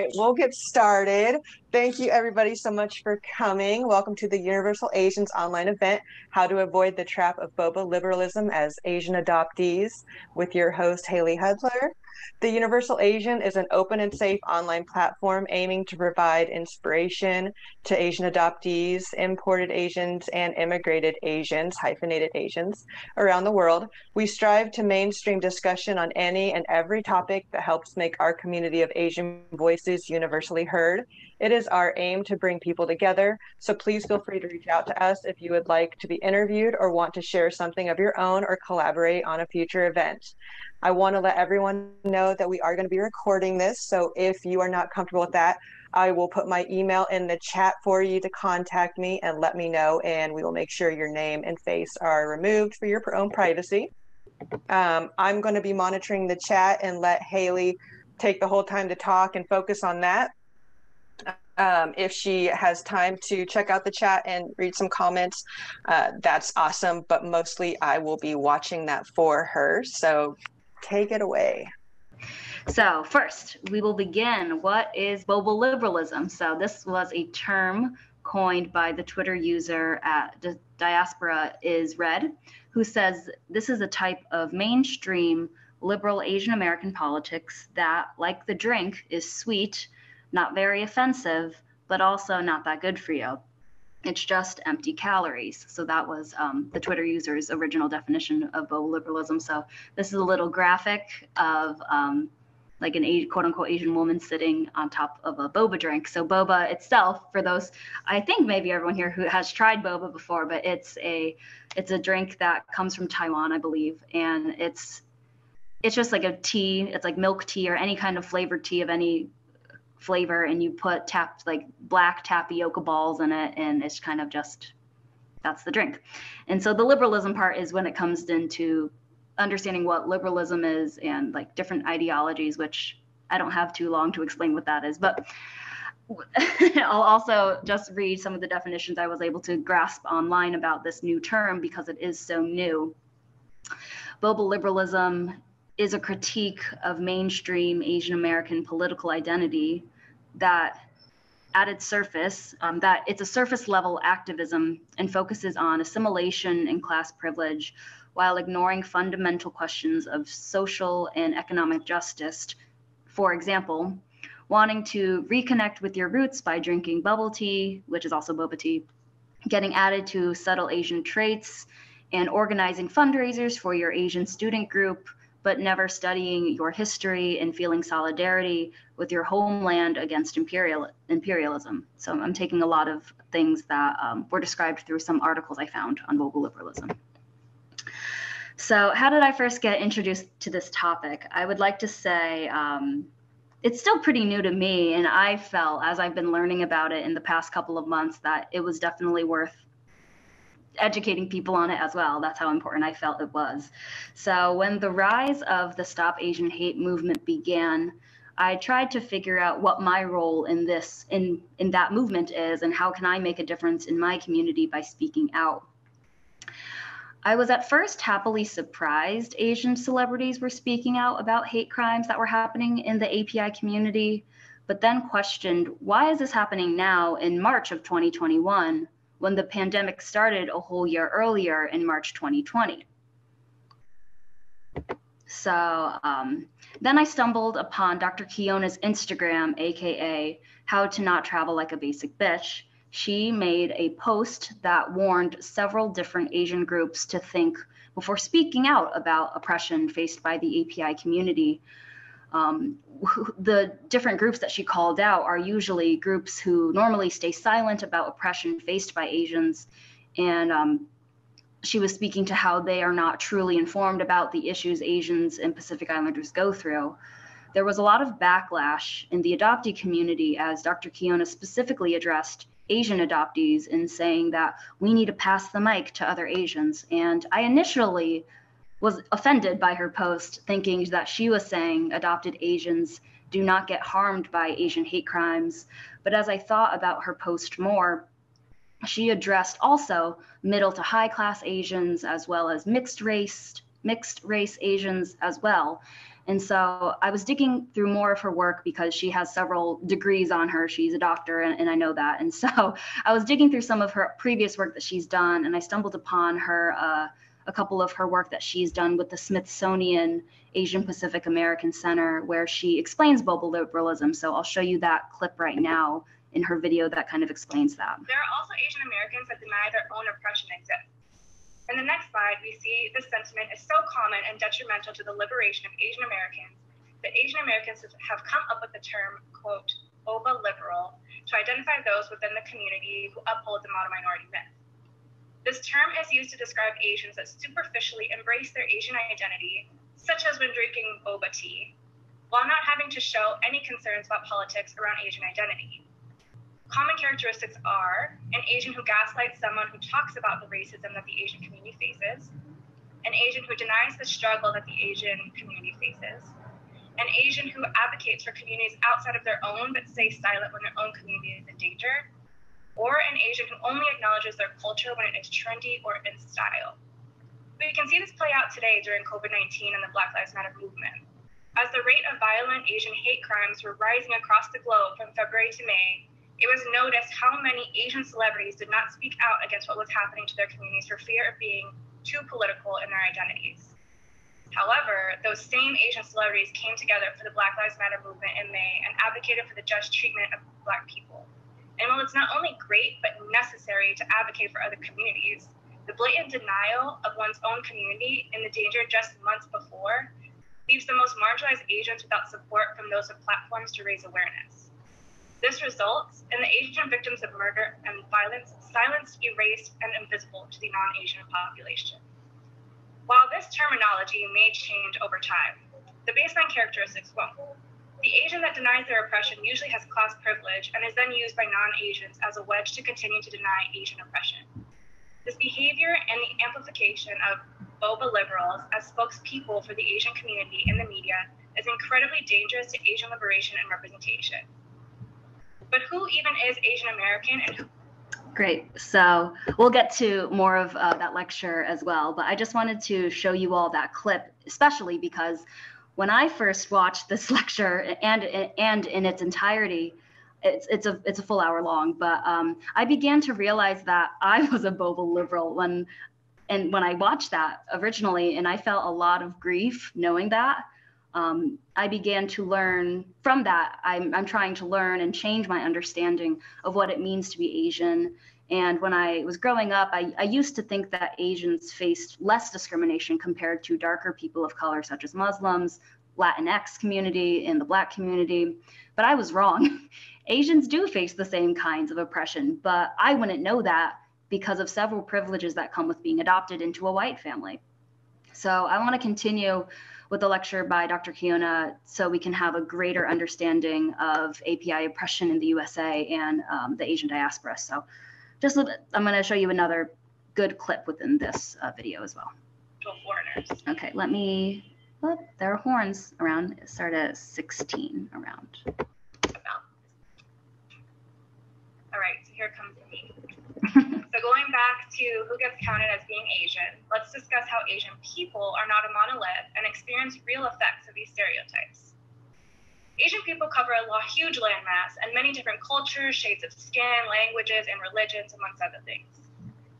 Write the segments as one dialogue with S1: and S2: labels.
S1: right, we'll get started. Thank you, everybody, so much for coming. Welcome to the Universal Asians online event, How to Avoid the Trap of Boba Liberalism as Asian Adoptees, with your host, Haley Hudler. The Universal Asian is an open and safe online platform aiming to provide inspiration to Asian adoptees, imported Asians, and immigrated Asians, hyphenated Asians, around the world. We strive to mainstream discussion on any and every topic that helps make our community of Asian voices universally heard. It is our aim to bring people together, so please feel free to reach out to us if you would like to be interviewed or want to share something of your own or collaborate on a future event. I want to let everyone know that we are going to be recording this. So if you are not comfortable with that, I will put my email in the chat for you to contact me and let me know, and we will make sure your name and face are removed for your own privacy. Um, I'm going to be monitoring the chat and let Haley take the whole time to talk and focus on that. Um, if she has time to check out the chat and read some comments, uh, that's awesome. But mostly I will be watching that for her. So Take it away.
S2: So, first, we will begin. What is boba liberalism? So, this was a term coined by the Twitter user at Diaspora is Red, who says this is a type of mainstream liberal Asian American politics that, like the drink, is sweet, not very offensive, but also not that good for you it's just empty calories. So that was um, the Twitter user's original definition of boba liberalism. So this is a little graphic of um, like an quote unquote Asian woman sitting on top of a boba drink. So boba itself, for those, I think maybe everyone here who has tried boba before, but it's a it's a drink that comes from Taiwan, I believe, and it's it's just like a tea. It's like milk tea or any kind of flavored tea of any flavor and you put tapped like black tapioca balls in it and it's kind of just that's the drink and so the liberalism part is when it comes into understanding what liberalism is and like different ideologies which i don't have too long to explain what that is but I'll also just read some of the definitions I was able to grasp online about this new term because it is so new. Boba liberalism is a critique of mainstream Asian American political identity that at its surface, um, that it's a surface level activism and focuses on assimilation and class privilege while ignoring fundamental questions of social and economic justice. For example, wanting to reconnect with your roots by drinking bubble tea, which is also boba tea, getting added to subtle Asian traits, and organizing fundraisers for your Asian student group but never studying your history and feeling solidarity with your homeland against imperial imperialism. So I'm taking a lot of things that um, were described through some articles I found on boba liberalism. So how did I first get introduced to this topic? I would like to say um, it's still pretty new to me, and I felt as I've been learning about it in the past couple of months that it was definitely worth educating people on it as well. That's how important I felt it was. So when the rise of the Stop Asian Hate movement began, I tried to figure out what my role in this in in that movement is and how can I make a difference in my community by speaking out. I was at first happily surprised Asian celebrities were speaking out about hate crimes that were happening in the API community, but then questioned why is this happening now in March of 2021 when the pandemic started a whole year earlier in March 2020. So um, then I stumbled upon Dr. Kiona's Instagram, aka How to Not Travel Like a Basic Bitch. She made a post that warned several different Asian groups to think before speaking out about oppression faced by the API community um, the different groups that she called out are usually groups who normally stay silent about oppression faced by Asians. And um, she was speaking to how they are not truly informed about the issues Asians and Pacific Islanders go through. There was a lot of backlash in the adoptee community as Dr. Kiona specifically addressed Asian adoptees in saying that we need to pass the mic to other Asians. And I initially was offended by her post, thinking that she was saying adopted Asians do not get harmed by Asian hate crimes. But as I thought about her post more, she addressed also middle to high class Asians as well as mixed race mixed race Asians as well And so I was digging through more of her work because she has several degrees on her. She's a doctor, and, and, I know that. And so I was digging through some of her previous work that she's done, and I stumbled upon her uh, a couple of her work that she's done with the Smithsonian Asian Pacific American Center, where she explains boba liberalism. So I'll show you that clip right now in her video that kind of explains that.
S3: There are also Asian Americans that deny their own oppression exists. In the next slide, we see this sentiment is so common and detrimental to the liberation of Asian Americans that Asian Americans have come up with the term, quote, boba liberal, to identify those within the community who uphold the model minority myth. This term is used to describe Asians that superficially embrace their Asian identity, such as when drinking boba tea, while not having to show any concerns about politics around Asian identity. Common characteristics are an Asian who gaslights someone who talks about the racism that the Asian community faces, an Asian who denies the struggle that the Asian community faces, an Asian who advocates for communities outside of their own but stays silent when their own community is in danger, or an Asian who only acknowledges their culture when it is trendy or in style. We can see this play out today during COVID 19 and the Black Lives Matter movement. As the rate of violent Asian hate crimes were rising across the globe from February to May, it was noticed how many Asian celebrities did not speak out against what was happening to their communities for fear of being too political in their identities. However, those same Asian celebrities came together for the Black Lives Matter movement in May and advocated for the just treatment of Black people. And while it's not only great but necessary to advocate for other communities, the blatant denial of one's own community in the danger just months before leaves the most marginalized Asians without support from those with platforms to raise awareness. This results in the Asian victims of murder and violence silenced, erased, and invisible to the non Asian population. While this terminology may change over time, the baseline characteristics won't. The Asian that denies their oppression usually has class privilege and is then used by non Asians as a wedge to continue to deny Asian oppression. This behavior and the amplification of boba liberals as spokespeople for the Asian community in the media is incredibly dangerous to Asian liberation and representation but who even is Asian American and who
S2: Great. So we'll get to more of uh, that lecture as well. But I just wanted to show you all that clip, especially because when I first watched this lecture and and in its entirety, it's it's a it's a full hour long. But um, I began to realize that I was a boba liberal when and when I watched that originally, and I felt a lot of grief knowing that um, I began to learn from that. I'm, I'm trying to learn and change my understanding of what it means to be Asian. And when I was growing up, I, I used to think that Asians faced less discrimination compared to darker people of color, such as Muslims, Latinx community, and the Black community. But I was wrong. Asians do face the same kinds of oppression, but I wouldn't know that because of several privileges that come with being adopted into a white family. So I want to continue with the lecture by Dr. Kiona so we can have a greater understanding of API oppression in the USA and um, the Asian diaspora. So just a bit. I'm going to show you another good clip within this uh, video as well. Okay, let me, oh, there are horns around, start at 16 around.
S3: All right, so here comes me. so going back to who gets counted as being Asian, let's discuss how Asian people are not a monolith and experience real effects of these stereotypes. Asian people cover a huge landmass and many different cultures, shades of skin, languages, and religions, amongst other things.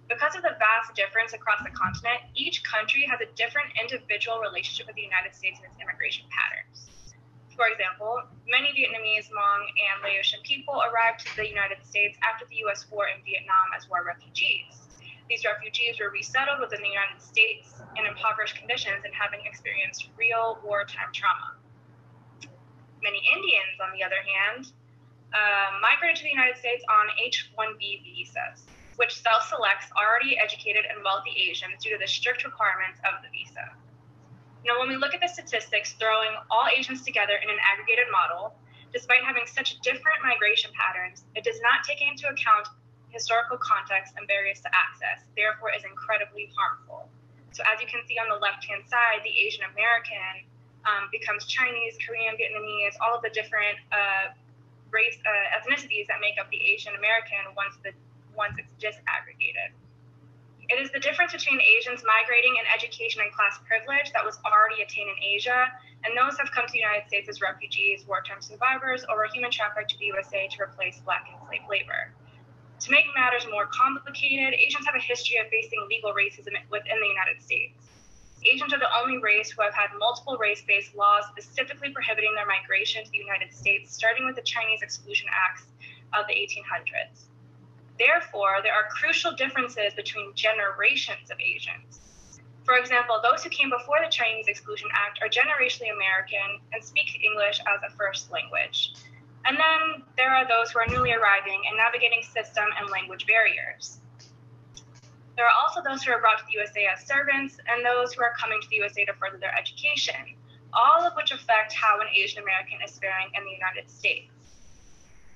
S3: Because of the vast difference across the continent, each country has a different individual relationship with the United States and its immigration patterns. For example, many Vietnamese, Hmong, and Laotian people arrived to the United States after the U.S. war in Vietnam as war refugees. These refugees were resettled within the United States in impoverished conditions and having experienced real wartime trauma. Many Indians, on the other hand, uh, migrated to the United States on H 1B visas, which self selects already educated and wealthy Asians due to the strict requirements of the visa. Now, when we look at the statistics, throwing all Asians together in an aggregated model, despite having such different migration patterns, it does not take into account historical context and barriers to access, therefore is incredibly harmful. So as you can see on the left-hand side, the Asian American um, becomes Chinese, Korean, Vietnamese, all of the different uh, race uh, ethnicities that make up the Asian American once the once it's disaggregated. It is the difference between Asians migrating in education and class privilege that was already attained in Asia, and those have come to the United States as refugees, wartime survivors, or human trafficked to the USA to replace black enslaved labor. To make matters more complicated, Asians have a history of facing legal racism within the United States. Asians are the only race who have had multiple race based laws specifically prohibiting their migration to the United States, starting with the Chinese Exclusion Acts of the 1800s. Therefore, there are crucial differences between generations of Asians. For example, those who came before the Chinese Exclusion Act are generationally American and speak English as a first language. And then there are those who are newly arriving and navigating system and language barriers. There are also those who are brought to the USA as servants and those who are coming to the USA to further their education, all of which affect how an Asian American is faring in the United States.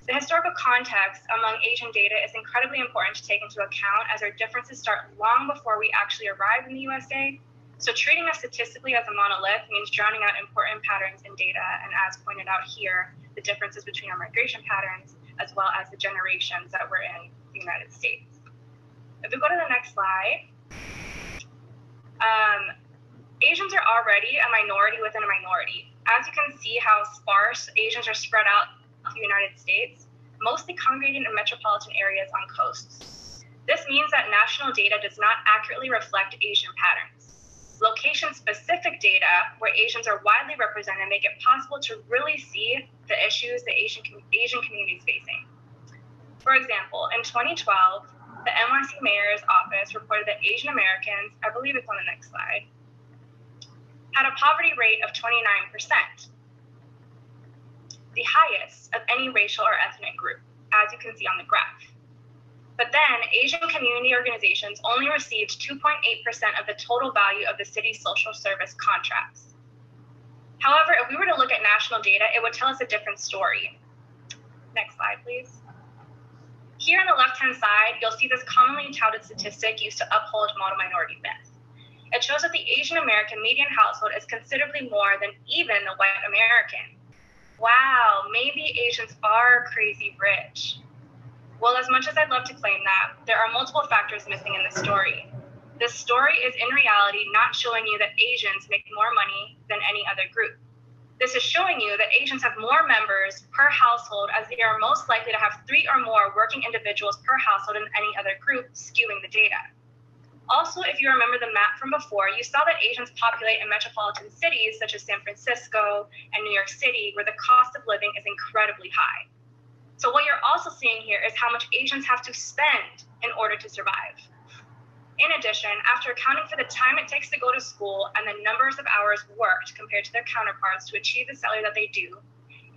S3: The historical context among Asian data is incredibly important to take into account as our differences start long before we actually arrive in the USA. So treating us statistically as a monolith means drowning out important patterns in data, and as pointed out here, the differences between our migration patterns as well as the generations that were in the United States. If we go to the next slide, um, Asians are already a minority within a minority. As you can see how sparse Asians are spread out the United States, mostly congregating in metropolitan areas on coasts. This means that national data does not accurately reflect Asian patterns. Location specific data where Asians are widely represented make it possible to really see the issues the Asian, Asian community is facing. For example, in 2012, the NYC Mayor's Office reported that Asian Americans, I believe it's on the next slide, had a poverty rate of 29%, the highest of any racial or ethnic group, as you can see on the graph. But then, Asian community organizations only received 2.8% of the total value of the city's social service contracts. However, if we were to look at national data, it would tell us a different story. Next slide, please. Here on the left-hand side, you'll see this commonly touted statistic used to uphold model minority myth. It shows that the Asian American median household is considerably more than even the white American. Wow, maybe Asians are crazy rich. Well, as much as I'd love to claim that, there are multiple factors missing in the story. This story is in reality not showing you that Asians make more money than any other group. This is showing you that Asians have more members per household as they are most likely to have three or more working individuals per household than any other group, skewing the data. Also, if you remember the map from before, you saw that Asians populate in metropolitan cities such as San Francisco and New York City, where the cost of living is incredibly high. So, what you're also seeing here is how much Asians have to spend in order to survive. In addition, after accounting for the time it takes to go to school and the numbers of hours worked compared to their counterparts to achieve the salary that they do,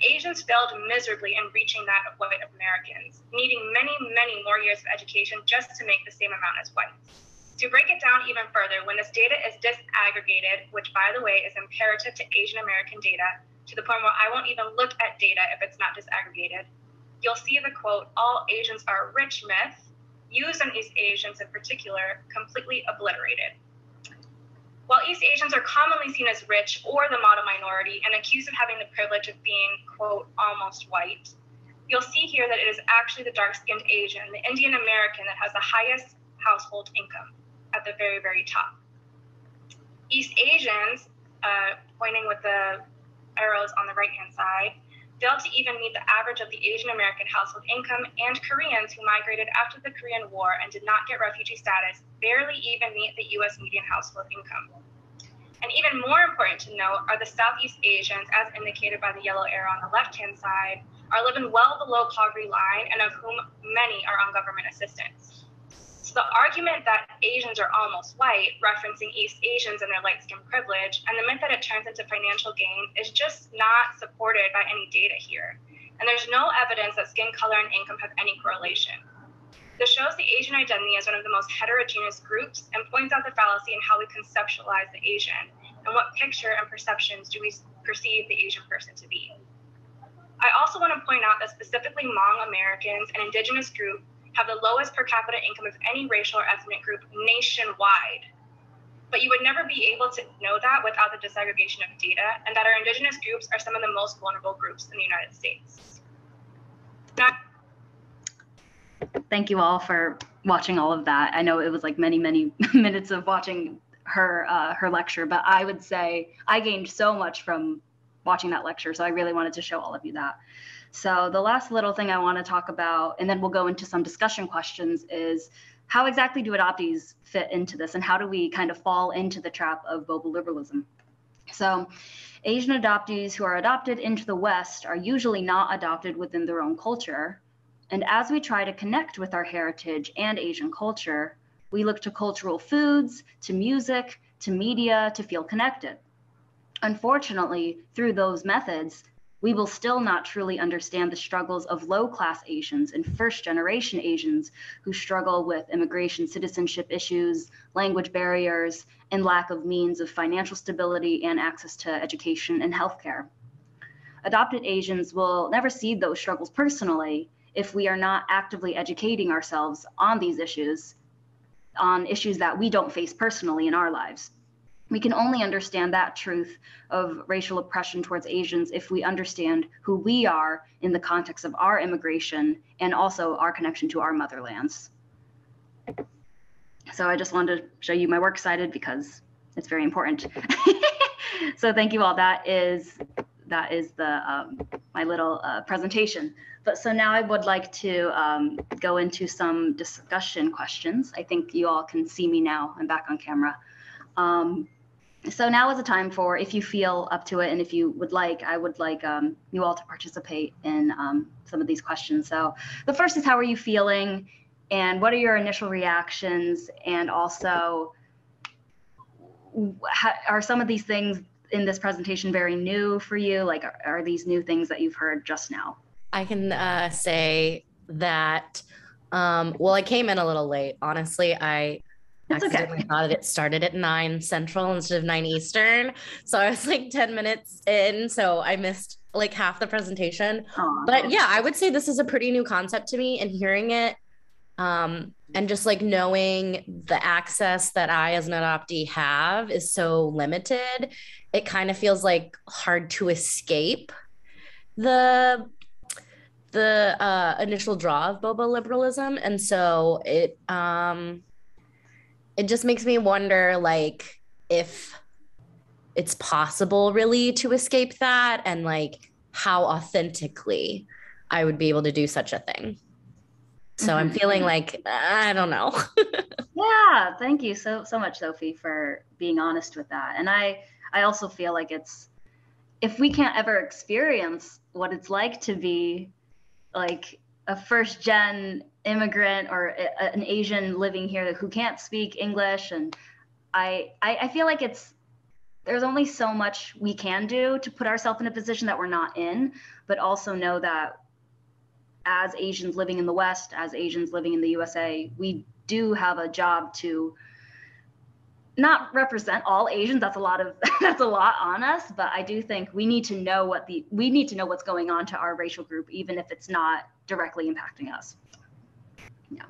S3: Asians failed miserably in reaching that of white Americans, needing many, many more years of education just to make the same amount as whites. To break it down even further, when this data is disaggregated, which by the way is imperative to Asian American data, to the point where I won't even look at data if it's not disaggregated, you'll see the quote, all Asians are rich myth, used on East Asians in particular, completely obliterated. While East Asians are commonly seen as rich or the model minority and accused of having the privilege of being, quote, almost white, you'll see here that it is actually the dark skinned Asian, the Indian American, that has the highest household income at the very, very top. East Asians, uh, pointing with the arrows on the right hand side, failed to even meet the average of the Asian American household income, and Koreans who migrated after the Korean War and did not get refugee status barely even meet the US median household income. And even more important to note are the Southeast Asians, as indicated by the yellow arrow on the left hand side, are living well below poverty line and of whom many are on government assistance. The argument that Asians are almost white, referencing East Asians and their light skin privilege, and the myth that it turns into financial gain is just not supported by any data here. And there's no evidence that skin color and income have any correlation. This shows the Asian identity as one of the most heterogeneous groups and points out the fallacy in how we conceptualize the Asian and what picture and perceptions do we perceive the Asian person to be. I also want to point out that specifically Hmong Americans and indigenous groups have the lowest per capita income of any racial or ethnic group nationwide. But you would never be able to know that without the disaggregation of data, and that our indigenous groups are some of the most vulnerable groups in the United States. Now,
S2: thank you all for watching all of that. I know it was like many, many minutes of watching her uh, her lecture, but I would say I gained so much from watching that lecture. So I really wanted to show all of you that. So the last little thing I want to talk about, and then we'll go into some discussion questions, is how exactly do adoptees fit into this, and how do we kind of fall into the trap of boba liberalism? So Asian adoptees who are adopted into the West are usually not adopted within their own culture. And as we try to connect with our heritage and Asian culture, we look to cultural foods, to music, to media to feel connected. Unfortunately, through those methods, we will still not truly understand the struggles of low class Asians and first generation Asians who struggle with immigration citizenship issues, language barriers, and lack of means of financial stability and access to education and healthcare. Adopted Asians will never see those struggles personally if we are not actively educating ourselves on these issues, on issues that we don't face personally in our lives we can only understand that truth of racial oppression towards Asians if we understand who we are in the context of our immigration and also our connection to our motherlands. So I just wanted to show you my work cited because it's very important. so thank you all. That is that is the um, my little uh, presentation. But so now I would like to um, go into some discussion questions. I think you all can see me now. I'm back on camera. Um, so now is the time for if you feel up to it and if you would like i would like um, you all to participate in um, some of these questions. So the first is how are you feeling and what are your initial reactions? And also how, are some of these things in this presentation very new for you? Like are, are these new things that you've heard just now?
S4: I can uh, say that um, well i came in a little late. Honestly i
S2: it's
S4: accidentally
S2: okay.
S4: thought it started at nine central instead of nine eastern. So I was like 10 minutes in. So I missed like half the presentation.
S2: Aww.
S4: But yeah, I would say this is a pretty new concept to me and hearing it um, and just like knowing the access that I as an adoptee have is so limited, it kind of feels like hard to escape the the uh, initial draw of boba liberalism. And so it um it just makes me wonder like if it's possible really to escape that and like how authentically I would be able to do such a thing. So mm-hmm. I'm feeling like I don't know.
S2: yeah, thank you so so much Sophie for being honest with that. And I I also feel like it's if we can't ever experience what it's like to be like a first gen immigrant or a, an Asian living here who can't speak English, and I, I, I feel like it's there's only so much we can do to put ourselves in a position that we're not in, but also know that as Asians living in the West, as Asians living in the USA, we do have a job to not represent all Asians. That's a lot of that's a lot on us, but I do think we need to know what the we need to know what's going on to our racial group, even if it's not directly impacting us. Yeah.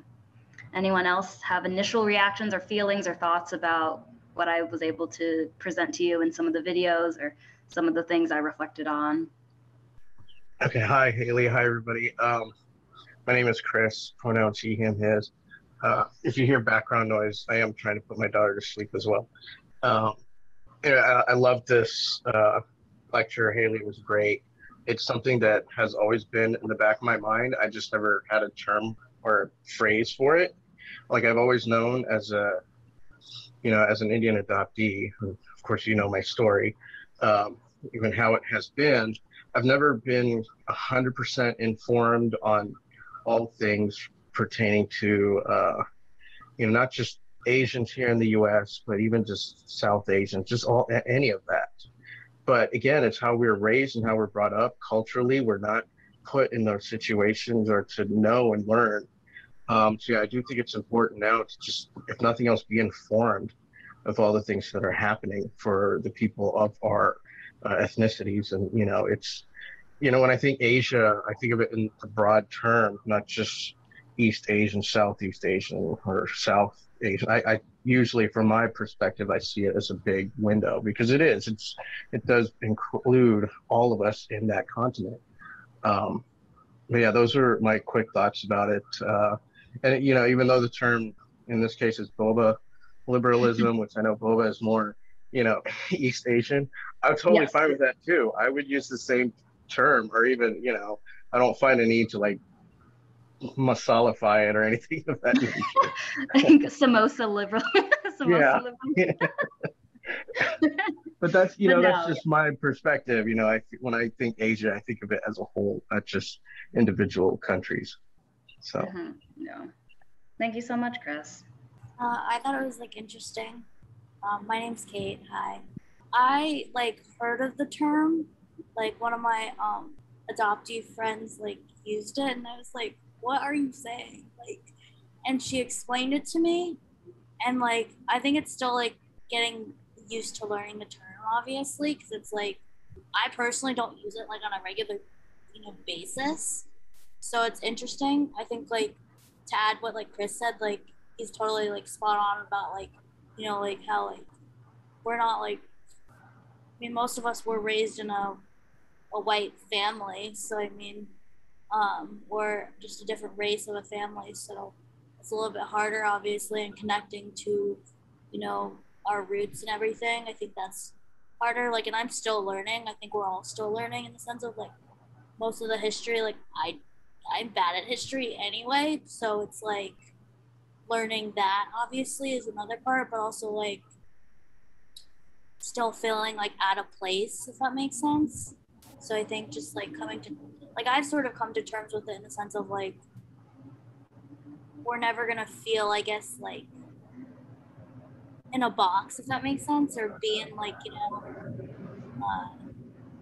S2: Anyone else have initial reactions or feelings or thoughts about what I was able to present to you in some of the videos or some of the things I reflected on?
S5: Okay. Hi, Haley. Hi, everybody. Um, my name is Chris. Pronouns he, him, his. Uh, if you hear background noise, I am trying to put my daughter to sleep as well. Um, I, I love this uh, lecture. Haley was great. It's something that has always been in the back of my mind. I just never had a term or phrase for it. Like I've always known as a, you know, as an Indian adoptee, of course, you know my story, um, even how it has been. I've never been 100% informed on all things pertaining to, uh, you know, not just Asians here in the U.S., but even just South Asians, just all any of that. But again, it's how we're raised and how we're brought up culturally. We're not put in those situations or to know and learn. Um, so yeah, I do think it's important now to just, if nothing else, be informed of all the things that are happening for the people of our uh, ethnicities. And you know, it's, you know, when I think Asia, I think of it in a broad term, not just East Asian, Southeast Asian, or South Asian. I, I usually, from my perspective, I see it as a big window because it is. It's it does include all of us in that continent. Um, but yeah, those are my quick thoughts about it. Uh, and you know, even though the term in this case is boba liberalism, which I know boba is more, you know, East Asian, I'm totally yes. fine with that too. I would use the same term, or even, you know, I don't find a need to like masalify it or anything of that nature.
S2: I think samosa liberal. samosa
S5: yeah. Liberal. But that's you know no, that's just my perspective. You know, I when I think Asia, I think of it as a whole, not just individual countries. So.
S2: Mm-hmm. No. Thank you so much, Chris.
S6: Uh, I thought it was like interesting. Um, my name's Kate. Hi. I like heard of the term. Like one of my um, adoptee friends like used it, and I was like, "What are you saying?" Like, and she explained it to me, and like I think it's still like getting used to learning the term, obviously, because it's like I personally don't use it like on a regular, you know, basis. So it's interesting. I think like to add what like Chris said, like he's totally like spot on about like, you know, like how like we're not like I mean most of us were raised in a a white family, so I mean um we're just a different race of a family, so it's a little bit harder obviously in connecting to, you know, our roots and everything. I think that's harder. Like, and I'm still learning. I think we're all still learning in the sense of like most of the history. Like, I, I'm bad at history anyway, so it's like learning that obviously is another part, but also like still feeling like out of place, if that makes sense. So I think just like coming to, like, I've sort of come to terms with it in the sense of like, we're never gonna feel, I guess, like in a box, if that makes sense, or being like, you know, uh,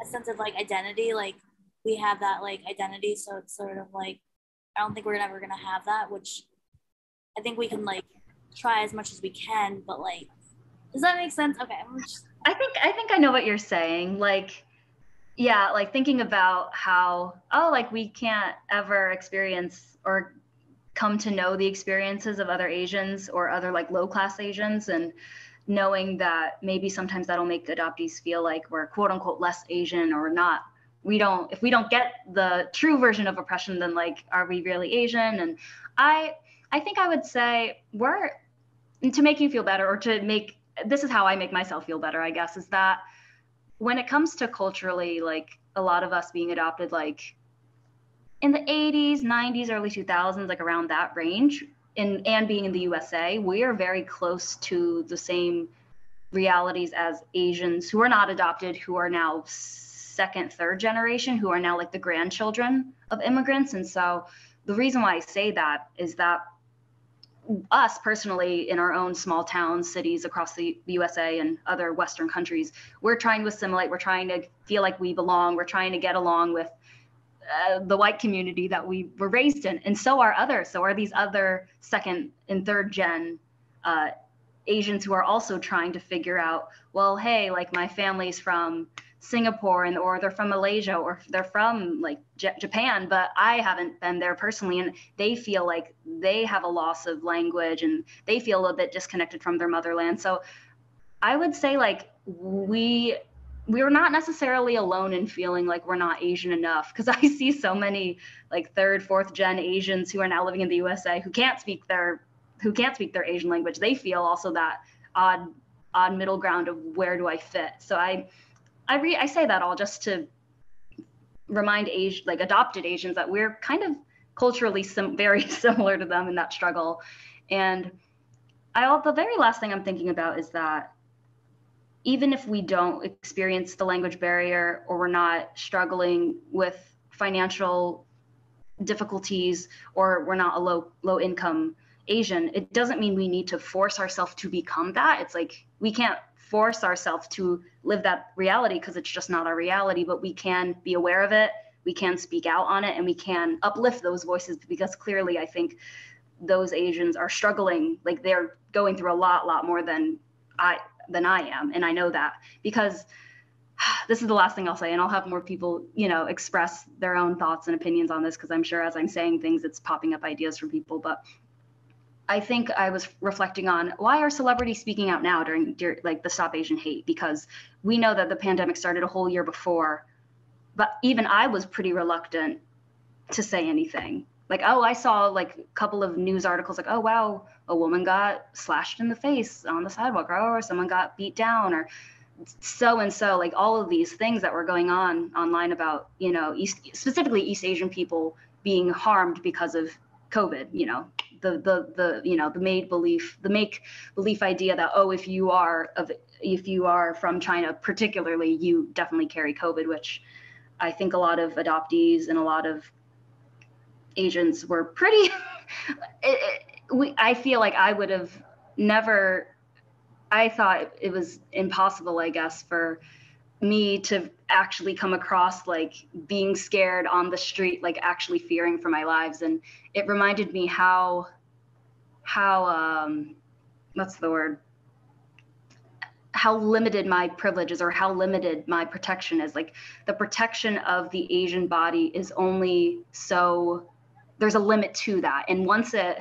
S6: a sense of like identity. Like we have that like identity, so it's sort of like I don't think we're ever gonna have that, which I think we can like try as much as we can, but like, does that make sense? Okay,
S2: just... I think I think I know what you're saying. Like, yeah, like thinking about how oh, like we can't ever experience or come to know the experiences of other Asians or other like low class Asians and knowing that maybe sometimes that'll make adoptees feel like we're quote unquote less Asian or not. We don't if we don't get the true version of oppression, then like are we really Asian? And I I think I would say we're to make you feel better or to make this is how I make myself feel better, I guess, is that when it comes to culturally like a lot of us being adopted like in the 80s, 90s, early 2000s, like around that range, in, and being in the USA, we are very close to the same realities as Asians who are not adopted, who are now second, third generation, who are now like the grandchildren of immigrants. And so the reason why I say that is that us personally in our own small towns, cities across the USA and other Western countries, we're trying to assimilate, we're trying to feel like we belong, we're trying to get along with uh, the white community that we were raised in, and so are others. So are these other second and third gen uh, Asians who are also trying to figure out, well, hey, like my family's from Singapore and or they're from Malaysia or they're from like J- Japan, but I haven't been there personally, and they feel like they have a loss of language and they feel a bit disconnected from their motherland. So I would say like we we're not necessarily alone in feeling like we're not Asian enough because I see so many like third, fourth gen Asians who are now living in the USA who can't speak their who can't speak their Asian language. They feel also that odd odd middle ground of where do I fit. So I I re I say that all just to remind Asian like adopted Asians that we're kind of culturally sim- very similar to them in that struggle. And I the very last thing I'm thinking about is that even if we don't experience the language barrier or we're not struggling with financial difficulties or we're not a low low income asian it doesn't mean we need to force ourselves to become that. It's like we can't force ourselves to live that reality because it's just not our reality but we can be aware of it we can speak out on it and we can uplift those voices because clearly i think those asians are struggling. Like they're going through a lot lot more than i than I am. And I know that because this is the last thing I'll say, and I'll have more people, you know, express their own thoughts and opinions on this because I'm sure as I'm saying things, it's popping up ideas from people. But I think I was reflecting on why are celebrities speaking out now during, during like the Stop Asian Hate? Because we know that the pandemic started a whole year before, but even I was pretty reluctant to say anything like oh i saw like a couple of news articles like oh wow a woman got slashed in the face on the sidewalk or someone got beat down or so and so like all of these things that were going on online about you know east specifically east asian people being harmed because of covid you know the the the you know the made belief the make belief idea that oh if you are of if you are from china particularly you definitely carry covid which i think a lot of adoptees and a lot of Asians were pretty. it, we, I feel like I would have never. I thought it was impossible, I guess, for me to actually come across like being scared on the street, like actually fearing for my lives, and it reminded me how, how um, what's the word? how limited my privileges or how limited my protection is like the protection of the asian body is only so there's a limit to that. And once it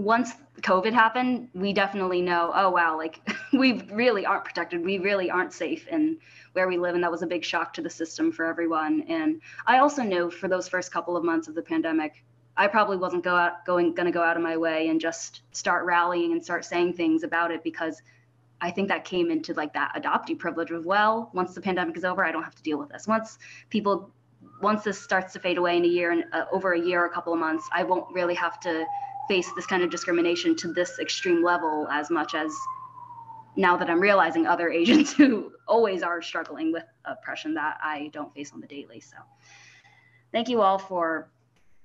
S2: once COVID happened, we definitely know, oh wow, like we really aren't protected. We really aren't safe in where we live. And that was a big shock to the system for everyone. And I also know for those first couple of months of the pandemic, I probably wasn't go out, going gonna go out of my way and just start rallying and start saying things about it because I think that came into like that adoptee privilege of well, once the pandemic is over, I don't have to deal with this. Once people once this starts to fade away in a year and uh, over a year, a couple of months, I won't really have to face this kind of discrimination to this extreme level as much as now that I'm realizing other Asians who always are struggling with oppression that I don't face on the daily. So thank you all for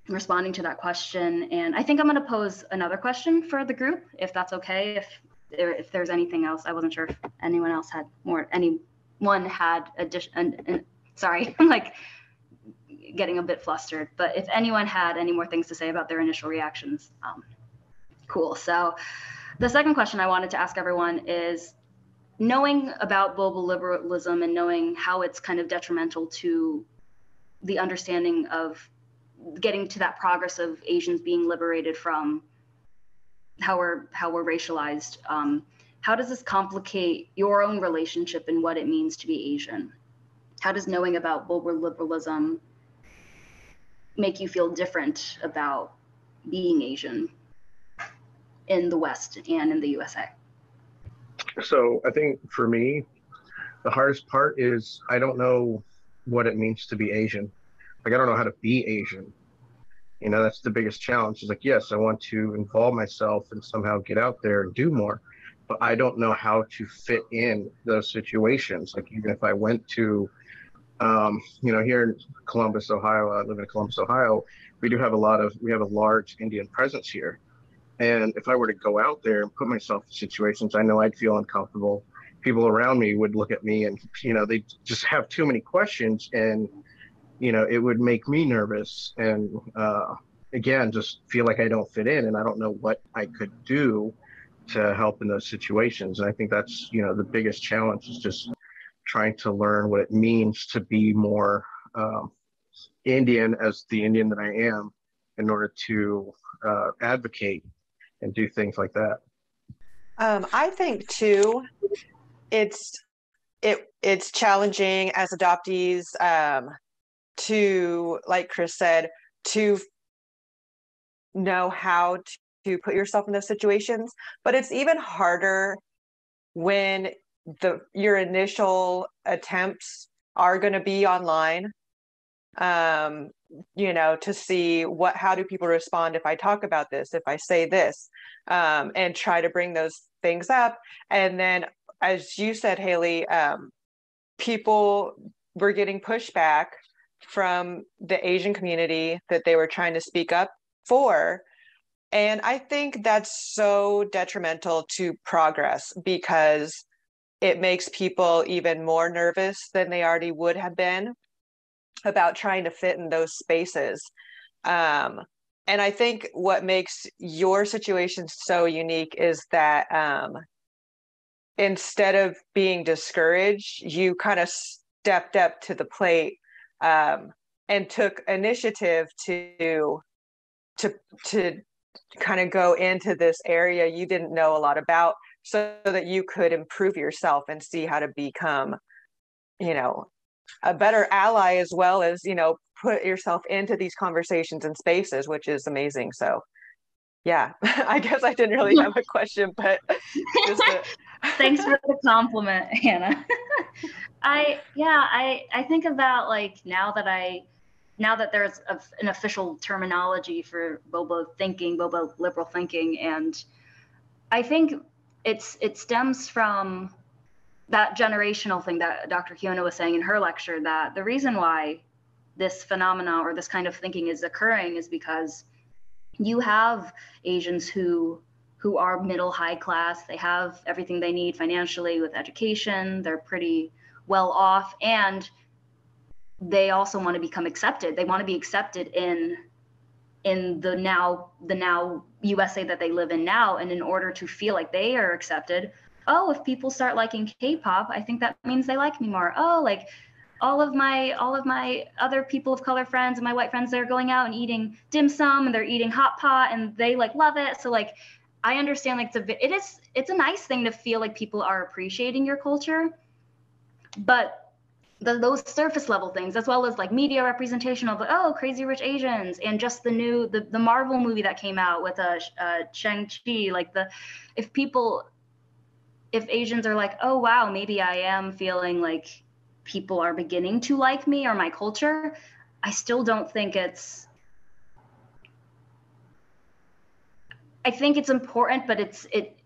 S2: responding to that question. And I think I'm going to pose another question for the group, if that's okay. If there, if there's anything else, I wasn't sure if anyone else had more, anyone had addition, sorry, I'm like getting a bit flustered. But if anyone had any more things to say about their initial reactions, um, cool. So the second question I wanted to ask everyone is knowing about boba liberalism and knowing how it's kind of detrimental to the understanding of getting to that progress of Asians being liberated from how we're how we're racialized. Um, how does this complicate your own relationship and what it means to be Asian? How does knowing about boba liberalism make you feel different about being Asian in the West and in the USA?
S5: So I think for me, the hardest part is I don't know what it means to be Asian. Like I don't know how to be Asian. You know, that's the biggest challenge. Is like, yes, I want to involve myself and somehow get out there and do more, but I don't know how to fit in those situations. Like even if I went to um, you know, here in Columbus, Ohio, I live in Columbus, Ohio, we do have a lot of, we have a large Indian presence here. And if I were to go out there and put myself in situations, I know I'd feel uncomfortable. People around me would look at me and, you know, they just have too many questions and, you know, it would make me nervous. And uh, again, just feel like I don't fit in and I don't know what I could do to help in those situations. And I think that's, you know, the biggest challenge is just trying to learn what it means to be more um, Indian as the Indian that I am in order to uh, advocate and do things like that.
S1: Um, I think too, it's it it's challenging as adoptees um, to, like Chris said, to know how to put yourself in those situations. But it's even harder when the your initial attempts are going to be online. Um you know to see what how do people respond if i talk about this if i say this um and try to bring those things up. And then as you said haley um people were getting pushback from the asian community that they were trying to speak up for. And i think that's so detrimental to progress because it makes people even more nervous than they already would have been about trying to fit in those spaces. Um, and I think what makes your situation so unique is that um, instead of being discouraged, you kind of stepped up to the plate um, and took initiative to to to kind of go into this area you didn't know a lot about so that you could improve yourself and see how to become you know a better ally as well as you know put yourself into these conversations and spaces which is amazing. So yeah i guess i didn't really have a question but
S2: a... thanks for the compliment hannah. I yeah i i think about like now that i now that there's a, an official terminology for boba thinking boba liberal thinking and i think it's it stems from that generational thing that Dr. Kiona was saying in her lecture that the reason why this phenomena or this kind of thinking is occurring is because you have Asians who who are middle high class, they have everything they need financially with education, they're pretty well off and they also want to become accepted. They want to be accepted in in the now the now USA that they live in now and in order to feel like they are accepted, oh, if people start liking K-pop, I think that means they like me more. Oh, like all of my all of my other people of color friends and my white friends they're going out and eating dim sum and they're eating hot pot and they like love it. So like I understand like it's a it is it's a nice thing to feel like people are appreciating your culture. But the, those surface level things as well as like media representation of oh crazy rich asians and just the new the, the marvel movie that came out with a uh, uh, shang-chi like the if people if Asians are like, oh, wow, maybe I am feeling like people are beginning to like me or my culture, I still don't think it's. I think it's important, but it's it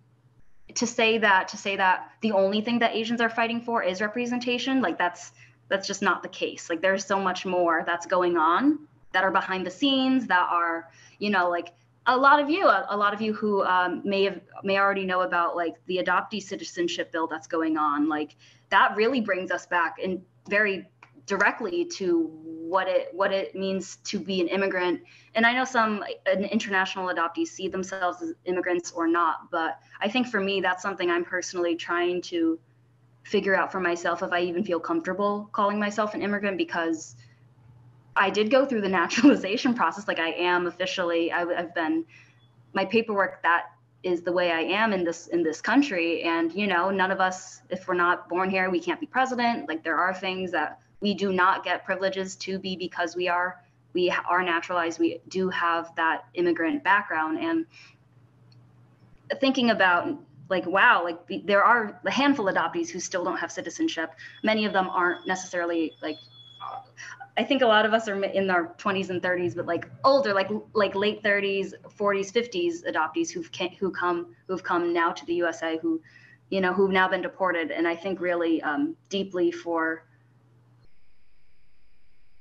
S2: to say that to say that the only thing that Asians are fighting for is representation. Like that's that's just not the case. Like there's so much more that's going on that are behind the scenes that are you know like a lot of you, a, a lot of you who um, may have may already know about like the adoptee citizenship bill that's going on. Like that really brings us back and very directly to what it what it means to be an immigrant. And I know some international adoptees see themselves as immigrants or not, but I think for me that's something I'm personally trying to figure out for myself if I even feel comfortable calling myself an immigrant because I did go through the naturalization process. Like I am officially, I, have been, my paperwork that is the way I am in this in this country. And you know, none of us, if we're not born here, we can't be president. Like there are things that we do not get privileges to be because we are we are naturalized. We do have that immigrant background. And thinking about like wow like there are a handful of adoptees who still don't have citizenship. Many of them aren't necessarily like I think a lot of us are in our 20s and 30s, but like older, like like late 30s, 40s, 50s adoptees who've who come who've come now to the USA, who, you know, who've now been deported, and I think really um, deeply for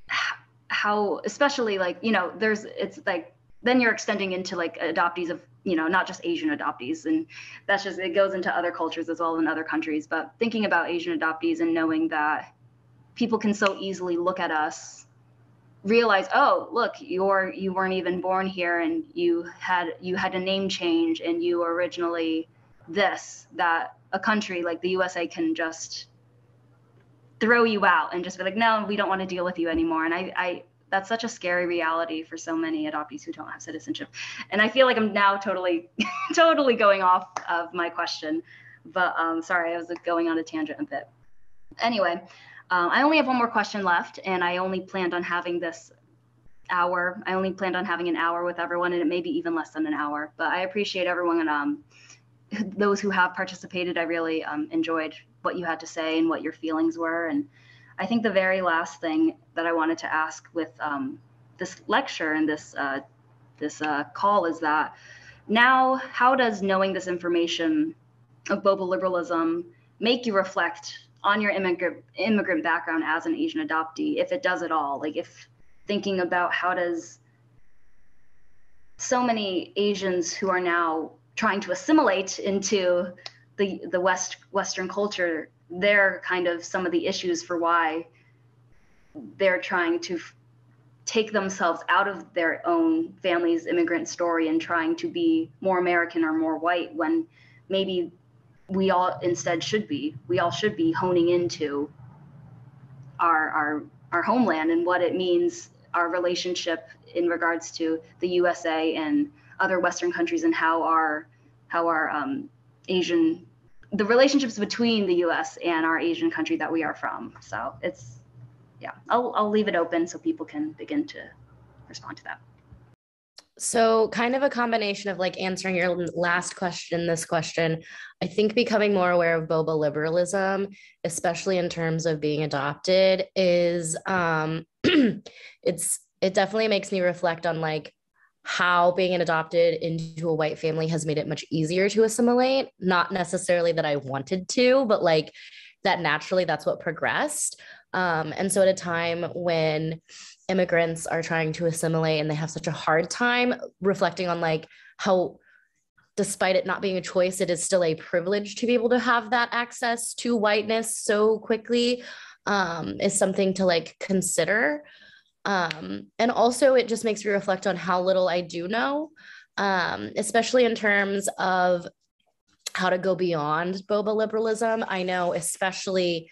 S2: how, especially like you know, there's it's like then you're extending into like adoptees of you know not just Asian adoptees, and that's just it goes into other cultures as well in other countries. But thinking about Asian adoptees and knowing that people can so easily look at us realize oh look you're you weren't even born here and you had you had a name change and you were originally this that a country like the usa can just throw you out and just be like no we don't want to deal with you anymore and i i that's such a scary reality for so many adoptees who don't have citizenship and i feel like i'm now totally totally going off of my question but um sorry i was going on a tangent a bit anyway um, I only have one more question left, and I only planned on having this hour. I only planned on having an hour with everyone, and it may be even less than an hour. But I appreciate everyone and um, those who have participated. I really um, enjoyed what you had to say and what your feelings were. And I think the very last thing that I wanted to ask with um, this lecture and this uh, this uh, call is that now, how does knowing this information of Boba liberalism make you reflect on your immigrant immigrant background as an Asian adoptee, if it does at all. Like if thinking about how does so many Asians who are now trying to assimilate into the the West Western culture, they're kind of some of the issues for why they're trying to f- take themselves out of their own family's immigrant story and trying to be more American or more white when maybe we all instead should be we all should be honing into our our our homeland and what it means our relationship in regards to the USA and other Western countries and how our how our um, Asian the relationships between the U.S. and our Asian country that we are from. So it's yeah, I'll I'll leave it open so people can begin to respond to that.
S4: So, kind of a combination of like answering your last question, this question. I think becoming more aware of boba liberalism, especially in terms of being adopted, is um, it's it definitely makes me reflect on like how being an adopted into a white family has made it much easier to assimilate. Not necessarily that I wanted to, but like that naturally that's what progressed. Um, and so at a time when immigrants are trying to assimilate and they have such a hard time reflecting on like how despite it not being a choice it is still a privilege to be able to have that access to whiteness so quickly um, is something to like consider um, and also it just makes me reflect on how little i do know um, especially in terms of how to go beyond boba liberalism i know especially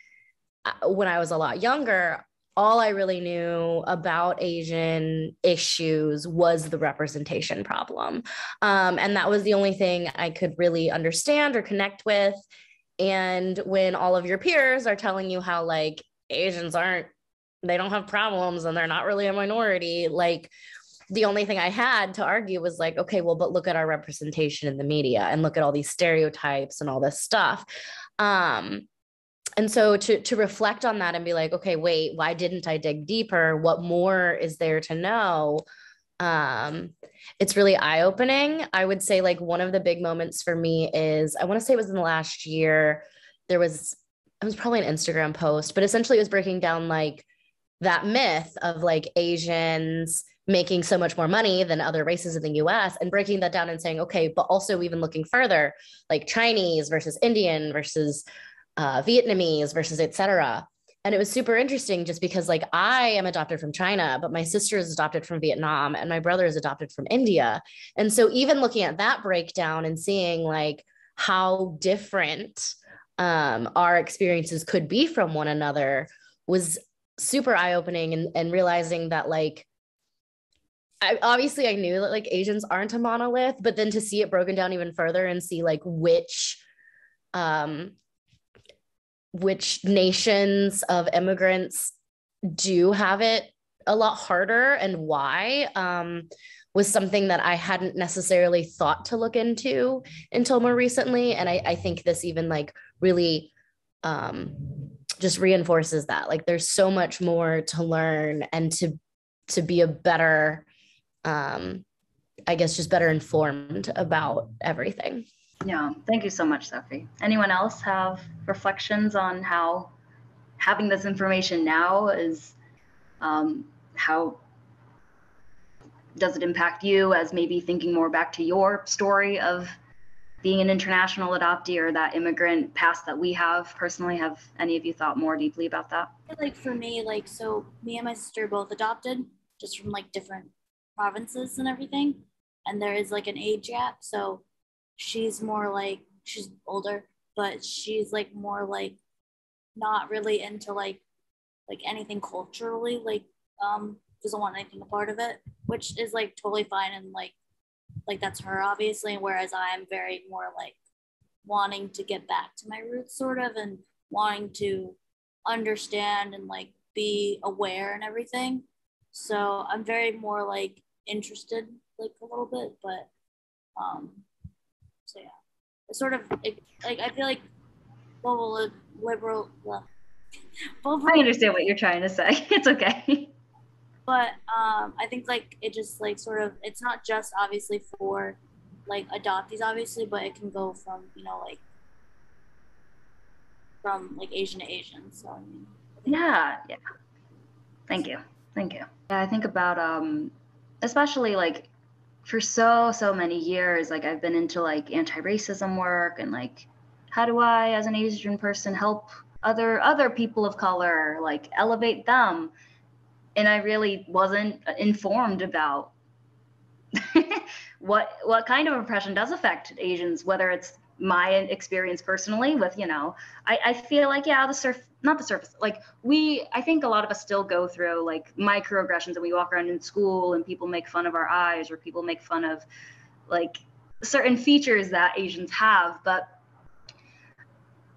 S4: uh, when i was a lot younger all I really knew about Asian issues was the representation problem. Um, and that was the only thing I could really understand or connect with. And when all of your peers are telling you how, like, Asians aren't, they don't have problems and they're not really a minority, like, the only thing I had to argue was like, okay, well, but look at our representation in the media and look at all these stereotypes and all this stuff. Um, and so to to reflect on that and be like okay wait why didn't i dig deeper? What more is there to know? Um it's really eye opening i would say like one of the big moments for me is i want to say it was in the last year there was it was probably an instagram post but essentially it was breaking down like that myth of like asians making so much more money than other races in the US and breaking that down and saying, okay, but also even looking further, like Chinese versus Indian versus uh, Vietnamese versus etc. And it was super interesting just because like I am adopted from China, but my sister is adopted from Vietnam and my brother is adopted from India. And so even looking at that breakdown and seeing like how different um, our experiences could be from one another was super eye-opening and, and realizing that like I, obviously I knew that like Asians aren't a monolith, but then to see it broken down even further and see like which um, which nations of immigrants do have it a lot harder and why um, was something that I hadn't necessarily thought to look into until more recently. And I, I think this even like really um, just reinforces that. Like there's so much more to learn and to to be a better, um, I guess, just better informed about everything.
S2: Yeah, thank you so much, Sophie. Anyone else have reflections on how having this information now is um, how does it impact you as maybe thinking more back to your story of being an international adoptee or that immigrant past that we have personally have any of you thought more deeply about that?
S6: Like for me like so me and my sister both adopted just from like different provinces and everything and there is like an age gap so she's more like she's older, but she's like more like not really into like like anything culturally, like um doesn't want anything a part of it, which is like totally fine and like like that's her obviously, whereas I'm very more like wanting to get back to my roots sort of and wanting to understand and like be aware and everything. So I'm very more like interested like a little bit, but um so yeah, it's sort of it, like I feel like liberal liberal. Well,
S2: I understand what you're trying to say. It's okay.
S6: But um, I think like it just like sort of it's not just obviously for like adoptees obviously, but it can go from you know like from like Asian to Asian. So I mean.
S2: Yeah, yeah. Thank you, thank you. Yeah, I think about um, especially like for so so many years like i've been into like anti-racism work and like how do i as an asian person help other other people of color like elevate them and i really wasn't informed about what what kind of oppression does affect asians whether it's my experience personally with you know i, I feel like yeah the surf not the surface like we i think a lot of us still go through like microaggressions and we walk around in school and people make fun of our eyes or people make fun of like certain features that asians have but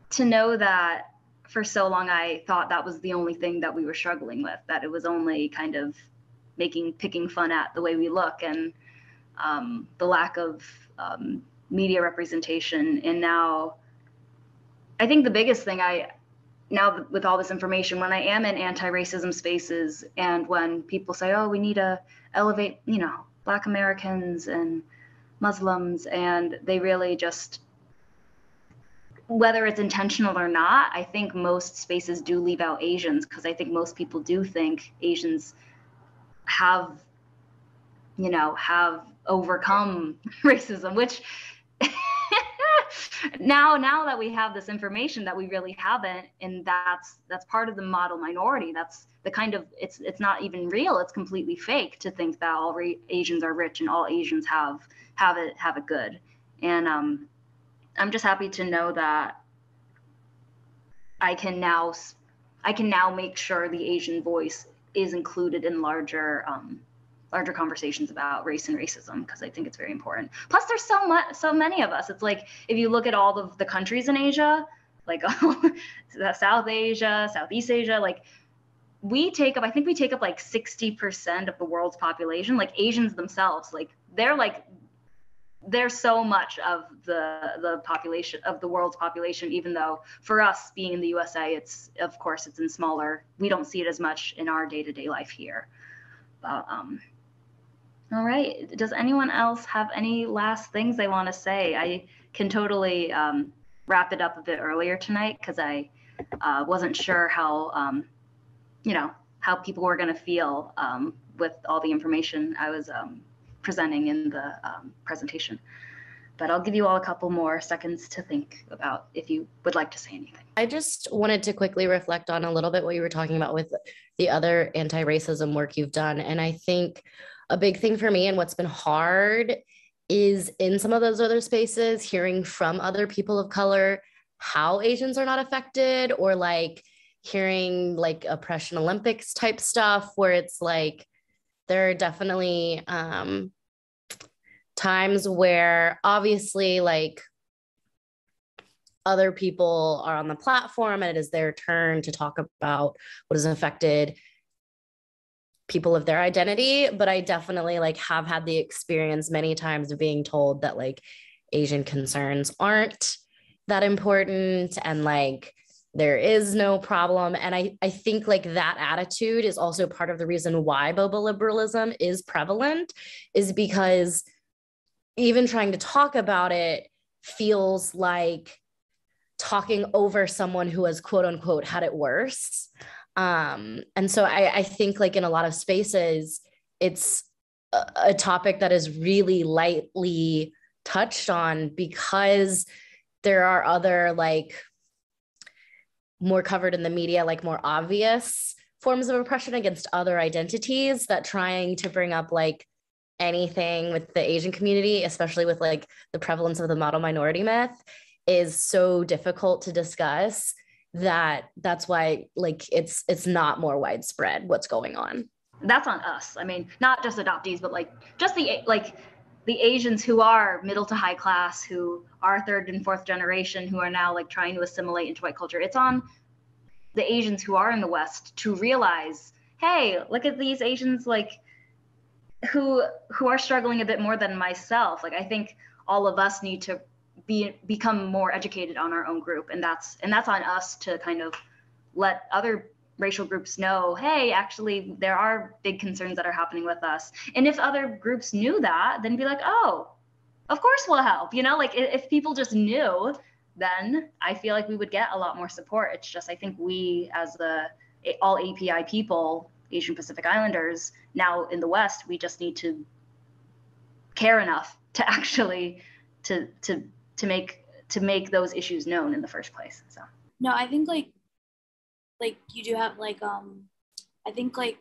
S2: to know that for so long I thought that was the only thing that we were struggling with, that it was only kind of making picking fun at the way we look and um, the lack of um, media representation. And now, I think the biggest thing I now with all this information, when I am in anti-racism spaces, and when people say, "Oh, we need to elevate," you know, Black Americans and Muslims, and they really just whether it's intentional or not, I think most spaces do leave out Asians because I think most people do think Asians have, you know, have overcome racism, which now now that we have this information that we really haven't and that's that's part of the model minority that's the kind of it's it's not even real it's completely fake to think that all re- asians are rich and all asians have have it have it good. And um I'm just happy to know that I can now I can now make sure the Asian voice is included in larger um, larger conversations about race and racism because I think it's very important. Plus, there's so much so many of us. It's like if you look at all of the countries in Asia, like South Asia, Southeast Asia, like we take up i think we take up like 60% of the world's population like asians themselves like they're like there's so much of the the population of the world's population even though for us being in the usa it's of course it's in smaller. We don't see it as much in our day-to-day life here. But um all right. Does anyone else have any last things they want to say? I can totally um, wrap it up a bit earlier tonight because i uh, wasn't sure how um, you know how people were going to feel um, with all the information i was um, presenting in the um, presentation. But I'll give you all a couple more seconds to think about if you would like to say anything.
S4: I just wanted to quickly reflect on a little bit what you were talking about with the other anti racism work you've done. And I think a big thing for me and what's been hard is in some of those other spaces, hearing from other people of color how Asians are not affected or like hearing like oppression Olympics type stuff where it's like, there are definitely um, times where obviously like other people are on the platform and it is their turn to talk about what has affected people of their identity. But i definitely like have had the experience many times of being told that like asian concerns aren't that important and like there is no problem. And i i think like that attitude is also part of the reason why boba liberalism is prevalent is because even trying to talk about it feels like talking over someone who has quote unquote had it worse. Um and so i i think like in a lot of spaces it's a, a topic that is really lightly touched on because there are other like more covered in the media, like more obvious forms of oppression against other identities that trying to bring up like anything with the Asian community, especially with like the prevalence of the model minority myth, is so difficult to discuss that that's why like it's it's not more widespread what's going on.
S2: That's on us. I mean not just adoptees but like just the like the asians who are middle to high class who are third and fourth generation who are now like trying to assimilate into white culture it's on the Asians who are in the West to realize, hey, look at these Asians like who who are struggling a bit more than myself. Like I think all of us need to be become more educated on our own group, and that's and that's on us to kind of let other racial groups know, hey, actually there are big concerns that are happening with us. And if other groups knew that, then be like, oh, of course we'll help. You know, like if people just knew then I feel like we would get a lot more support. It's just I think we as the all API people, Asian Pacific Islanders, now in the West, we just need to care enough to actually to to to make to make those issues known in the first place. So
S6: no, I think like like you do have like um I think like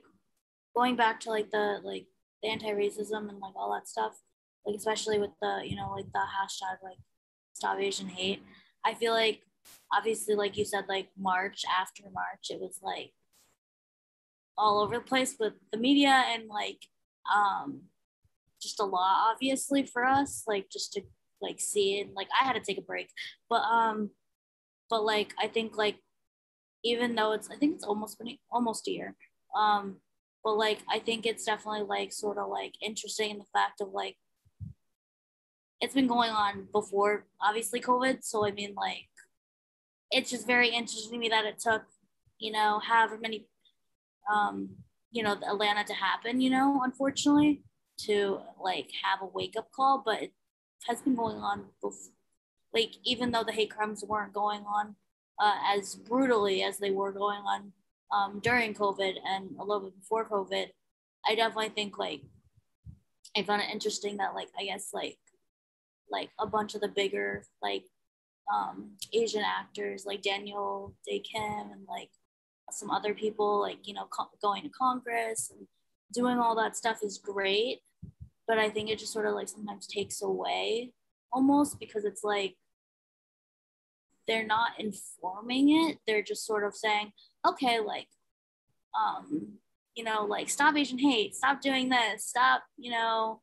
S6: going back to like the like the anti-racism and like all that stuff, like especially with the you know like the hashtag like stop Asian hate. I feel like obviously like you said like March after March it was like all over the place with the media and like um just a lot obviously for us like just to like see it like I had to take a break but um but like I think like even though it's I think it's almost been almost a year. Um, but like I think it's definitely like sort of like interesting in the fact of like it's been going on before obviously COVID. So I mean like it's just very interesting to me that it took, you know, however many um, you know, Atlanta to happen, you know, unfortunately, to like have a wake up call, but it has been going on before like even though the hate crimes weren't going on uh, as brutally as they were going on um, during COVID and a little bit before COVID, I definitely think like I found it interesting that like I guess like like a bunch of the bigger like um, Asian actors like Daniel Dae Kim and like some other people like you know co- going to Congress and doing all that stuff is great, but I think it just sort of like sometimes takes away almost because it's like they're not informing it. They're just sort of saying okay like um you know like stop asian hate stop doing this stop you know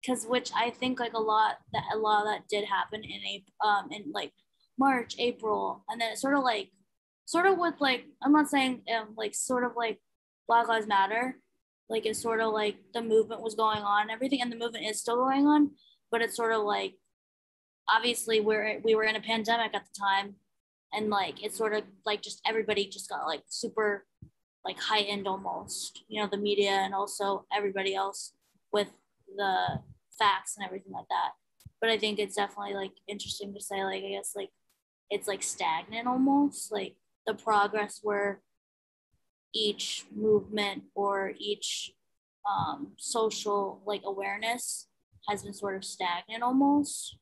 S6: because which i think like a lot that a lot of that did happen in a um in like march april and then it sort of like sort of with like i'm not saying um like sort of like black lives matter like it's sort of like the movement was going on and everything and the movement is still going on but it's sort of like obviously we're we were in a pandemic at the time and like it's sort of like just everybody just got like super like heightened almost you know the media and also everybody else with the facts and everything like that. But i think it's definitely like interesting to say like i guess like it's like stagnant almost like the progress where each movement or each um, social like awareness has been sort of stagnant almost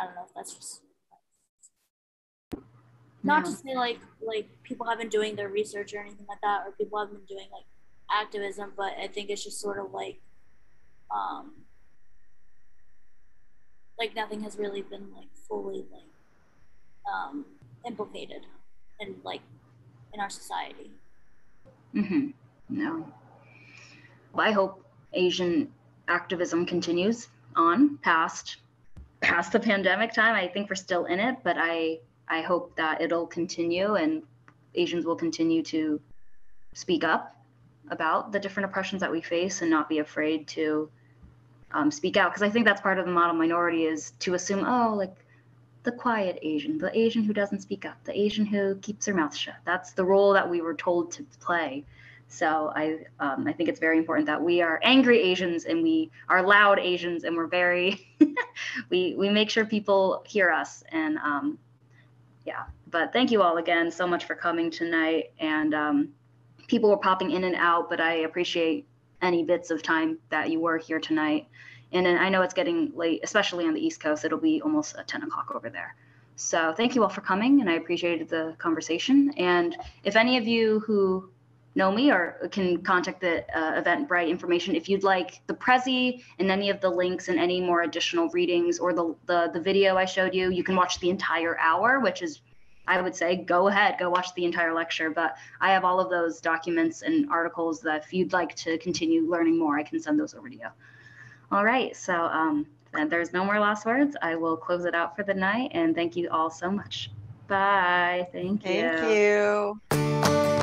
S6: I don't know if that's just not to say like like people have been doing their research or anything like that, or people have been doing like activism, but I think it's just sort of like um like nothing has really been like fully like um implicated in like in our society.
S2: Mm-hmm. No. Well, I hope Asian activism continues on past past the pandemic time. I think we're still in it, but I I hope that it'll continue and Asians will continue to speak up about the different oppressions that we face and not be afraid to um, speak out. Because I think that's part of the model minority is to assume, oh, like the quiet Asian, the Asian who doesn't speak up, the Asian who keeps her mouth shut. That's the role that we were told to play. So I um, I think it's very important that we are angry Asians and we are loud Asians and we're very we we make sure people hear us and um, yeah. But thank you all again so much for coming tonight and um, people were popping in and out, but I appreciate any bits of time that you were here tonight. And I know it's getting late, especially on the East Coast. It'll be almost 10 o'clock over there. So thank you all for coming, and I appreciated the conversation. And if any of you who know me or can contact the uh, Eventbrite information if you'd like the Prezi and any of the links and any more additional readings or the, the, the video I showed you. You can watch the entire hour, which is, I would say, go ahead, go watch the entire lecture. But I have all of those documents and articles that if you'd like to continue learning more, I can send those over to you. All right, so um, there's no more last words. I will close it out for the night and thank you all so much. Bye. Thank you.
S1: Thank you.